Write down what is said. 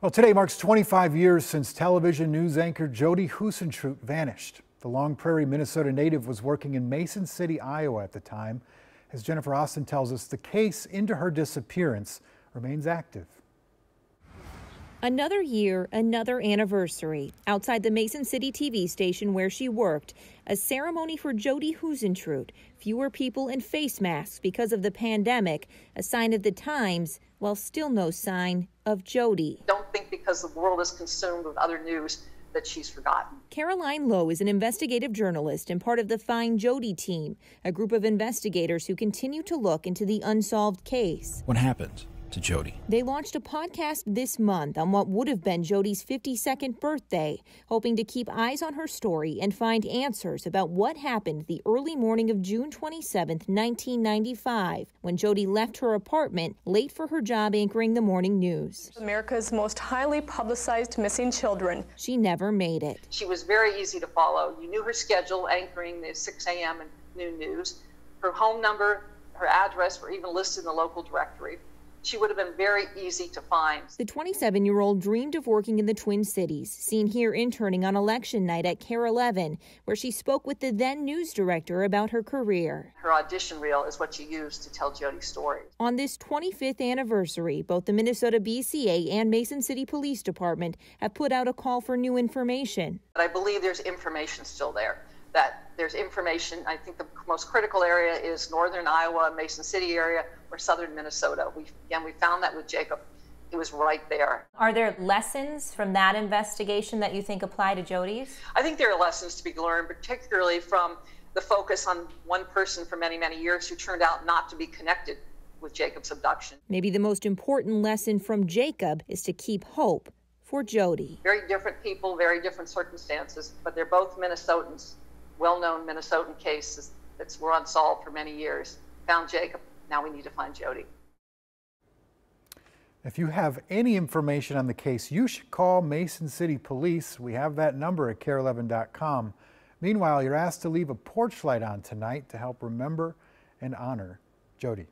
Well, today marks 25 years since television news anchor Jodi Huisentruit vanished. The Long Prairie, Minnesota native was working in Mason City, Iowa at the time. As Jennifer Austin tells us, the case into her disappearance remains active. Another year, another anniversary. Outside the Mason City TV station where she worked, a ceremony for Jodi Huisentruit. Fewer people in face masks because of the pandemic, a sign of the times, while still no sign of Jodi. Don't think because the world is consumed with other news that she's forgotten. Caroline Lowe is an investigative journalist and part of the Find Jodi team, a group of investigators who continue to look into the unsolved case. What happened? To Jodi. They launched a podcast this month on what would have been Jodi's 52nd birthday, hoping to keep eyes on her story and find answers about what happened the early morning of June 27, 1995, when Jodi left her apartment late for her job anchoring the morning news. America's most highly publicized missing children. She never made it. She was very easy to follow. You knew her schedule anchoring the 6 a.m. and noon news. Her home number, her address were even listed in the local directory she would have been very easy to find. The 27 year old dreamed of working in the Twin Cities, seen here interning on election night at KARE 11, where she spoke with the then news director about her career. Her audition reel is what you use to tell Jodi's story. On this 25th anniversary, both the Minnesota BCA and Mason City Police Department have put out a call for new information. But I believe there's information still there there's information. I think the most critical area is northern Iowa, Mason City area, or southern Minnesota. We again we found that with Jacob. It was right there. Are there lessons from that investigation that you think apply to Jodi's? I think there are lessons to be learned, particularly from the focus on one person for many, many years who turned out not to be connected with Jacob's abduction. Maybe the most important lesson from Jacob is to keep hope for Jodi. Very different people, very different circumstances, but they're both Minnesotans well-known Minnesotan cases that were unsolved for many years. Found Jacob. Now we need to find Jodi. If you have any information on the case, you should call Mason City Police. We have that number at kare11.com. Meanwhile, you're asked to leave a porch light on tonight to help remember and honor Jodi.